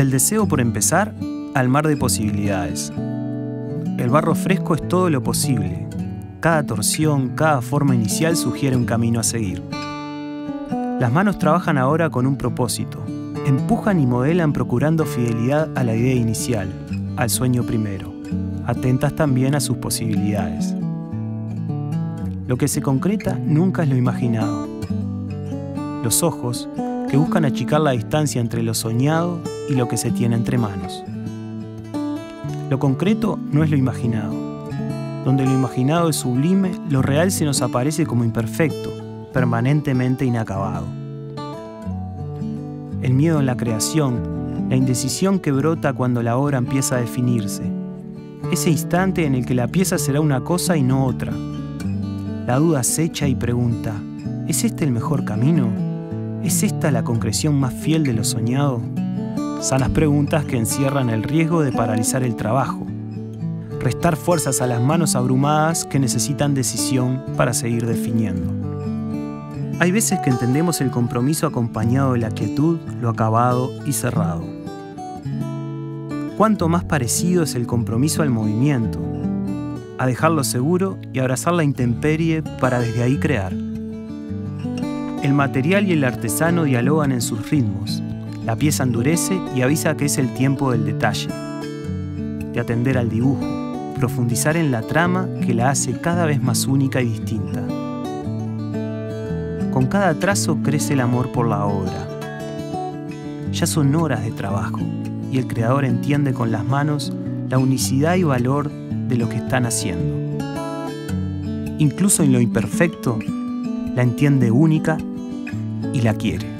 Del deseo por empezar al mar de posibilidades. El barro fresco es todo lo posible. Cada torsión, cada forma inicial sugiere un camino a seguir. Las manos trabajan ahora con un propósito. Empujan y modelan procurando fidelidad a la idea inicial, al sueño primero, atentas también a sus posibilidades. Lo que se concreta nunca es lo imaginado. Los ojos, que buscan achicar la distancia entre lo soñado y lo que se tiene entre manos. Lo concreto no es lo imaginado. Donde lo imaginado es sublime, lo real se nos aparece como imperfecto, permanentemente inacabado. El miedo en la creación, la indecisión que brota cuando la obra empieza a definirse, ese instante en el que la pieza será una cosa y no otra. La duda acecha y pregunta, ¿es este el mejor camino? ¿Es esta la concreción más fiel de lo soñado? Sanas preguntas que encierran el riesgo de paralizar el trabajo, restar fuerzas a las manos abrumadas que necesitan decisión para seguir definiendo. Hay veces que entendemos el compromiso acompañado de la quietud, lo acabado y cerrado. Cuánto más parecido es el compromiso al movimiento, a dejarlo seguro y abrazar la intemperie para desde ahí crear. El material y el artesano dialogan en sus ritmos, la pieza endurece y avisa que es el tiempo del detalle, de atender al dibujo, profundizar en la trama que la hace cada vez más única y distinta. Con cada trazo crece el amor por la obra. Ya son horas de trabajo y el creador entiende con las manos la unicidad y valor de lo que están haciendo. Incluso en lo imperfecto, la entiende única y la quiere.